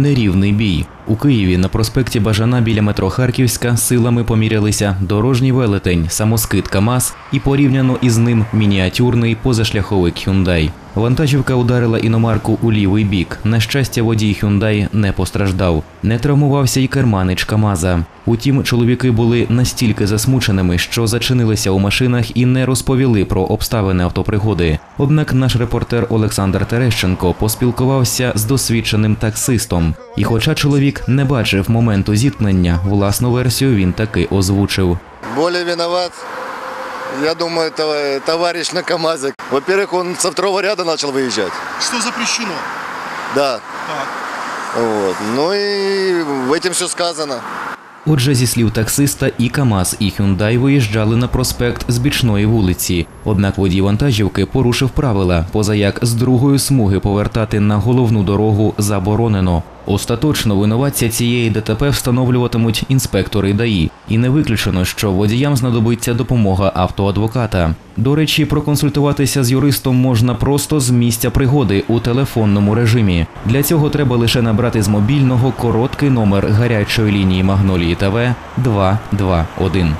нерівний бій. У Києві на проспекті Бажана біля метро Харківська силами помірялися дорожній велетень, самоскид КАМАЗ і порівняно із ним мініатюрний позашляховик Hyundai. Вантажівка ударила іномарку у лівий бік. На щастя, водій Hyundai не постраждав. Не травмувався й керманич КАМАЗа. Утім, чоловіки були настільки засмученими, що зачинилися у машинах і не розповіли про обставини автопригоди. Однак наш репортер Олександр Терещенко поспілкувався з досвідченим таксистом. І хоча чоловік не бачив моменту зіткнення, власну версію він таки озвучив. Более виноват, я думаю, това- товарищ на КАМАЗе. Во-первых, он со второго ряда начал выезжать. Что запрещено? Да. Так. Вот. Ну и в этим все сказано. Отже, зі слів таксиста, і КАМАЗ, і Hyundai виїжджали на проспект з бічної вулиці. Однак водій вантажівки порушив правила, поза як з другої смуги повертати на головну дорогу заборонено. Остаточно винуватця цієї ДТП встановлюватимуть інспектори ДАІ. І не виключено, що водіям знадобиться допомога автоадвоката. До речі, проконсультуватися з юристом можна просто з місця пригоди у телефонному режимі. Для цього треба лише набрати з мобільного короткий номер гарячої лінії Магнолії ТВ 221.